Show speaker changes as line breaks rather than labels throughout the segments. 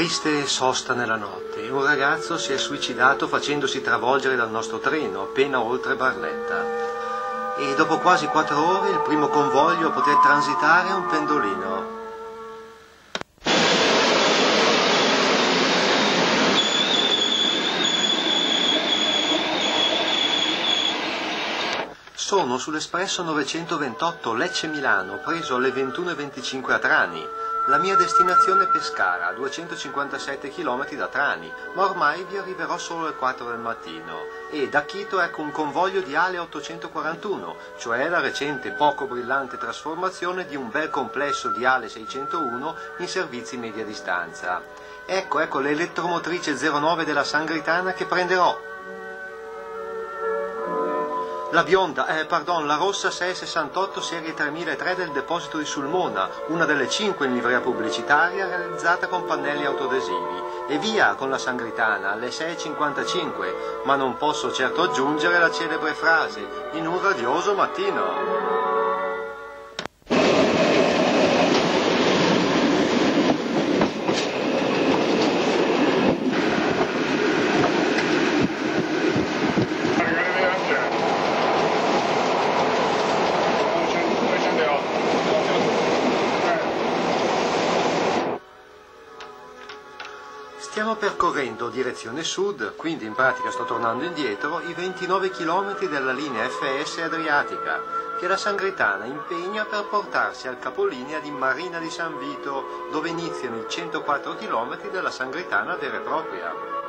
Triste sosta nella notte. Un ragazzo si è suicidato facendosi travolgere dal nostro treno appena oltre Barletta. E dopo quasi quattro ore il primo convoglio a poter transitare è un pendolino. Sono sull'espresso 928 Lecce-Milano, preso alle 21.25 a Trani. La mia destinazione è Pescara, a 257 km da Trani, ma ormai vi arriverò solo alle 4 del mattino. E da Quito ecco un convoglio di Ale 841, cioè la recente poco brillante trasformazione di un bel complesso di Ale 601 in servizi media distanza. Ecco, ecco l'elettromotrice 09 della Sangritana che prenderò. La bionda, eh, pardon, la rossa 668 serie 3003 del deposito di Sulmona, una delle cinque in livrea pubblicitaria realizzata con pannelli autoadesivi. E via con la sangritana alle 6.55, ma non posso certo aggiungere la celebre frase, in un radioso mattino. Stiamo percorrendo direzione sud, quindi in pratica sto tornando indietro, i 29 km della linea FS Adriatica, che la Sangritana impegna per portarsi al capolinea di Marina di San Vito, dove iniziano i 104 km della Sangritana vera e propria.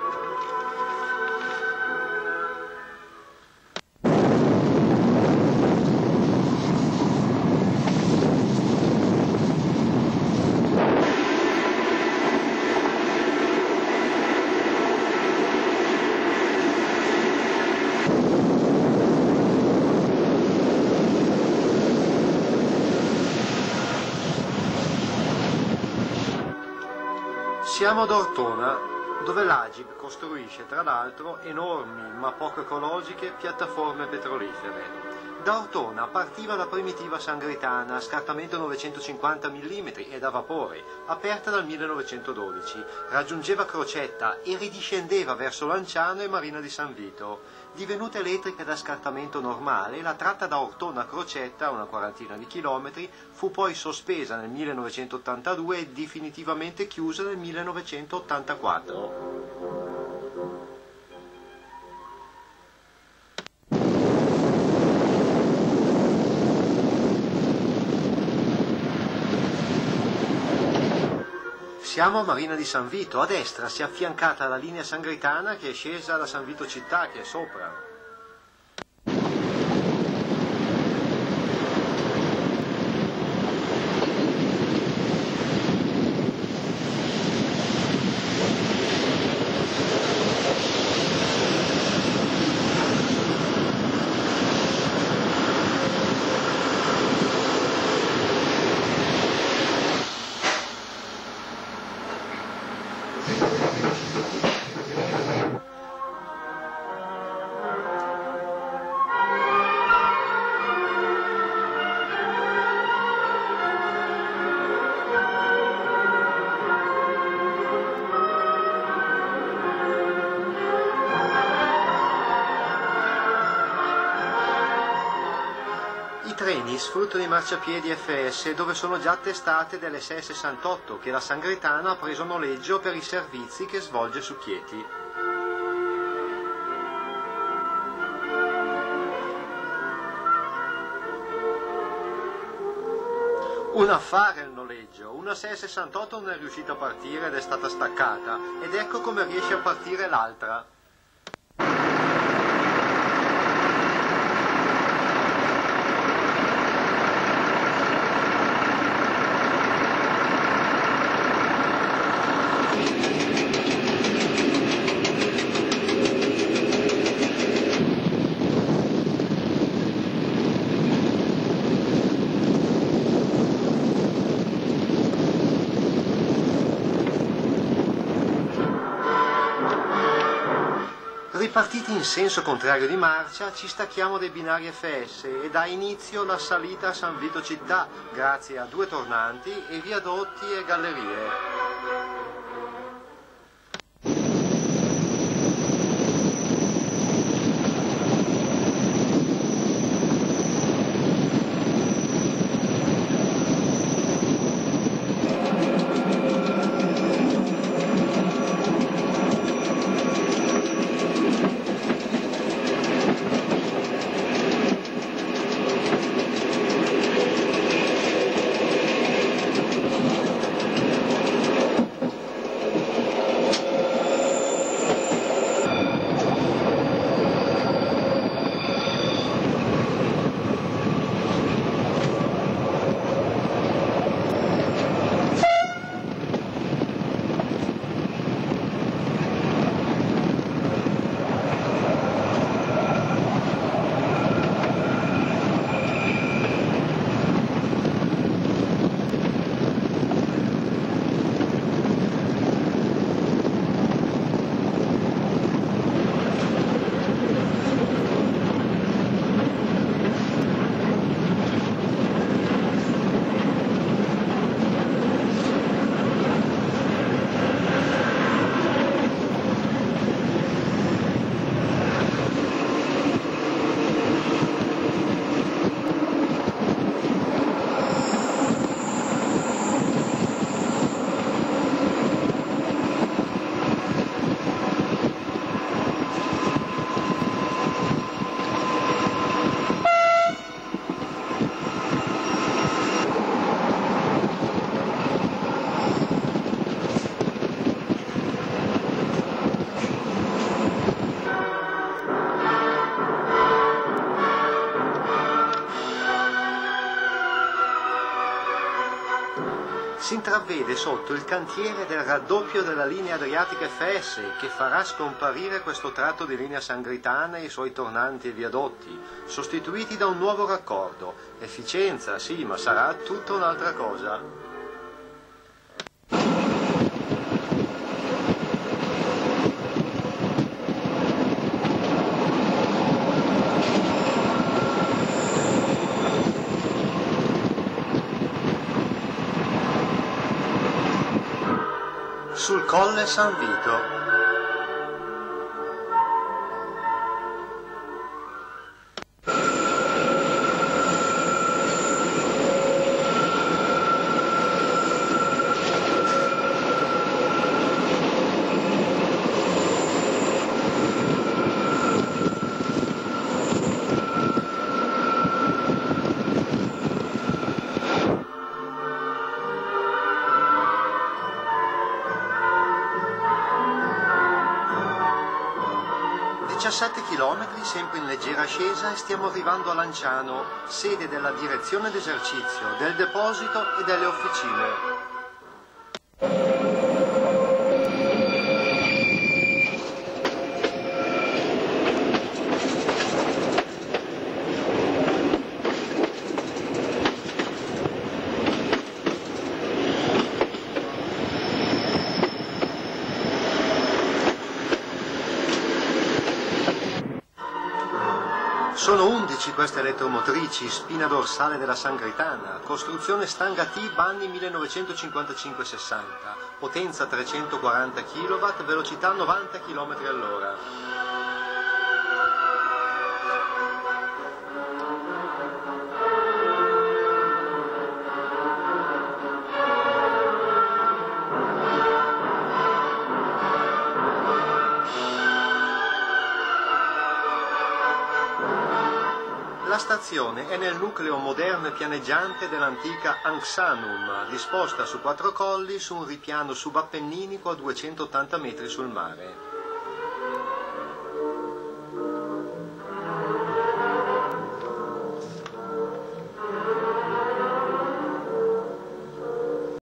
Siamo ad Ortona, dove l'Agib costruisce tra l'altro enormi ma poco ecologiche piattaforme petrolifere. Da Ortona partiva la primitiva Sangritana a scartamento 950 mm e da vapore, aperta dal 1912, raggiungeva Crocetta e ridiscendeva verso Lanciano e Marina di San Vito. Divenuta elettrica da scartamento normale, la tratta da Ortona a Crocetta, una quarantina di chilometri, fu poi sospesa nel 1982 e definitivamente chiusa nel 1984. Siamo a Marina di San Vito, a destra si è affiancata la linea Sangritana che è scesa da San Vito città, che è sopra. I treni sfruttano i marciapiedi FS dove sono già attestate delle 668 che la Sangritana ha preso noleggio per i servizi che svolge su Chieti. Un affare il noleggio, una 668 non è riuscita a partire ed è stata staccata ed ecco come riesce a partire l'altra. Ripartiti in senso contrario di marcia, ci stacchiamo dai binari FS e dà inizio la salita a San Vito città, grazie a due tornanti e viadotti e gallerie. Vede sotto il cantiere del raddoppio della linea Adriatica FS che farà scomparire questo tratto di linea Sangritana e i suoi tornanti e viadotti, sostituiti da un nuovo raccordo. Efficienza, sì, ma sarà tutta un'altra cosa. sul colle San Vito. Km, sempre in leggera ascesa, e stiamo arrivando a Lanciano, sede della direzione d'esercizio, del deposito e delle officine. Sono 11 queste elettromotrici, spina dorsale della Sangritana, costruzione stanga T, anni 1955-60, potenza 340 kW, velocità 90 km all'ora. Stazione è nel nucleo moderno e pianeggiante dell'antica Anxanum, disposta su quattro colli su un ripiano subappenninico a 280 metri sul mare.